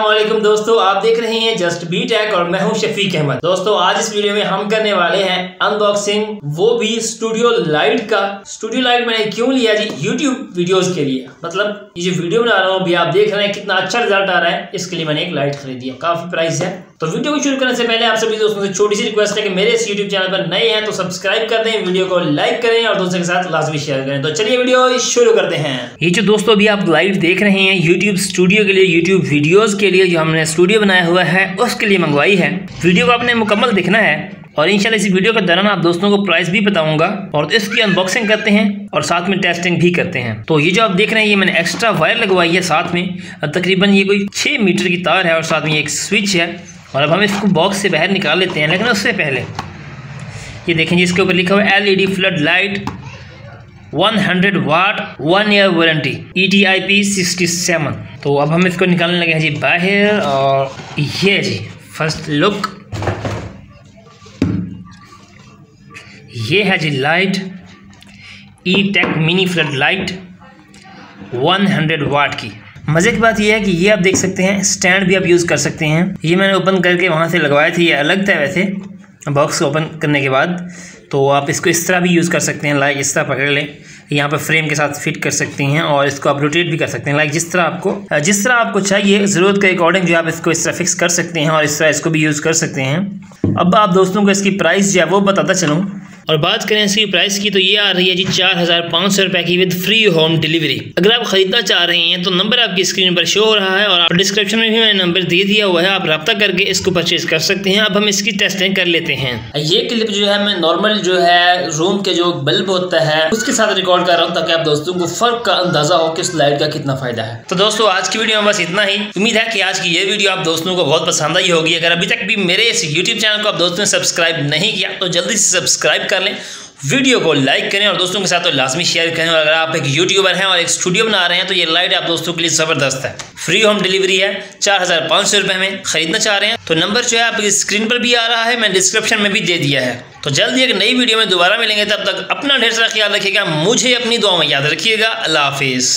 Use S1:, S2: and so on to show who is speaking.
S1: वालेकुम दोस्तों, आप देख रहे हैं जस्ट बी टैक और मैं हूँ शफीक अहमद। दोस्तों, आज इस वीडियो में हम करने वाले हैं अनबॉक्सिंग वो भी स्टूडियो लाइट का। स्टूडियो लाइट मैंने क्यों लिया जी? यूट्यूब वीडियोस के लिए। मतलब ये जो वीडियो बना रहा हूँ, अभी आप देख रहे हैं कितना अच्छा रिज़ल्ट आ रहा है। इसके लिए मैंने एक लाइट खरीदी है। काफ़ी प्राइस है। तो वीडियो को शुरू करने से पहले आप सभी दोस्तों से छोटी सी रिक्वेस्ट है कि मेरे इस यूट्यूब चैनल पर नए हैं तो सब्सक्राइब कर दें वीडियो को लाइक करें और दोस्तों के साथ लाजमी शेयर करें। तो चलिए वीडियो शुरू करते हैं। ये जो दोस्तों अभी आप लाइव देख रहे हैं यूट्यूब स्टूडियो के लिए यूट्यूब वीडियोज़ के लिए जो हमने स्टूडियो बनाया हुआ है, उसके लिए मंगवाई है। वीडियो को आपने मुकम्मल देखना है और इंशाल्लाह इस वीडियो के दौरान आप दोस्तों को प्राइस भी बताऊँगा और इसकी अनबॉक्सिंग करते हैं और साथ में टेस्टिंग भी करते हैं। तो ये जो आप देख रहे हैं, ये मैंने एक्स्ट्रा वायर लगवाई है साथ में। तकरीबन ये कोई छः मीटर की तार है और साथ में एक स्विच है और अब हम इसको बॉक्स से बाहर निकाल लेते हैं, लेकिन उससे पहले। ये देखें जी, इसके ऊपर लिखा हुआ है LED flood light 100 watt one year warranty E T I P sixty seven तो अब हम इसको निकालने लगे हैं जी बाहर, और ये जी फ़र्स्ट लुक ये है जी light E tech mini flood light 100 watt की. मज़े की बात यह है कि ये आप देख सकते हैं स्टैंड भी आप यूज़ कर सकते हैं। ये मैंने ओपन करके वहाँ से लगवाया था, ये अलग था वैसे। बॉक्स ओपन करने के बाद तो आप इसको इस तरह भी यूज़ कर सकते हैं लाइक इस तरह पकड़ लें। यहाँ पर फ्रेम के साथ फिट कर सकते हैं और इसको आप रोटेट भी कर सकते हैं। लाइक जिस तरह आपको, जिस तरह आपको चाहिए, ज़रूरत के अकॉर्डिंग जो आप इसको इस तरह फिक्स कर सकते हैं और इस तरह इसको भी यूज़ कर सकते हैं। अब आप दोस्तों को इसकी प्राइस जो है वो बताता चलूँ। और बात करें इसकी प्राइस की तो ये आ रही है जी चार हज़ार पाँच सौ रुपये की विद फ्री होम डिलीवरी अगर आप खरीदना चाह रहे हैं तो नंबर आपकी स्क्रीन पर शो हो रहा है और डिस्क्रिप्शन में भी मैंने नंबर दे दिया हुआ है, आप रब्ता करके इसको परचेज कर सकते हैं। अब हम इसकी टेस्टिंग कर लेते हैं। ये क्लिप जो है, मैं नॉर्मल जो है रूम के जो बल्ब होता है, उसके साथ रिकॉर्ड कर रहा हूँ ताकि आप दोस्तों को फ़र्क का अंदाज़ा हो कि इस लाइट का कितना फ़ायदा है। तो दोस्तों, आज की वीडियो में बस इतना ही। उम्मीद है कि आज की ये वीडियो आप दोस्तों को बहुत पसंद आई होगी। अगर अभी तक भी मेरे इस यूट्यूब चैनल को आप दोस्तों ने सब्सक्राइब नहीं किया तो जल्दी से सब्सक्राइब कर लें। वीडियो को लाइक करें और दोस्तों के साथ तो लाजमी शेयर करें। और अगर आप एक यूट्यूबर हैं और एक स्टूडियो बना रहे हैं तो ये लाइट आप दोस्तों के लिए ज़बरदस्त है। फ्री होम डिलीवरी है, चार हज़ार पाँच सौ रुपये में ख़रीदना चाह रहे हैं। तो नंबर जो है आपकी स्क्रीन पर भी आ रहा है, मैंने डिस्क्रिप्शन में भी दे दिया है। तो जल्दी एक नई वीडियो में दोबारा मिलेंगे, तब तक अपना ढेर सारा ख्याल रखिएगा। मुझे अपनी दुआ में याद रखिएगा। अल्लाह हाफिज़।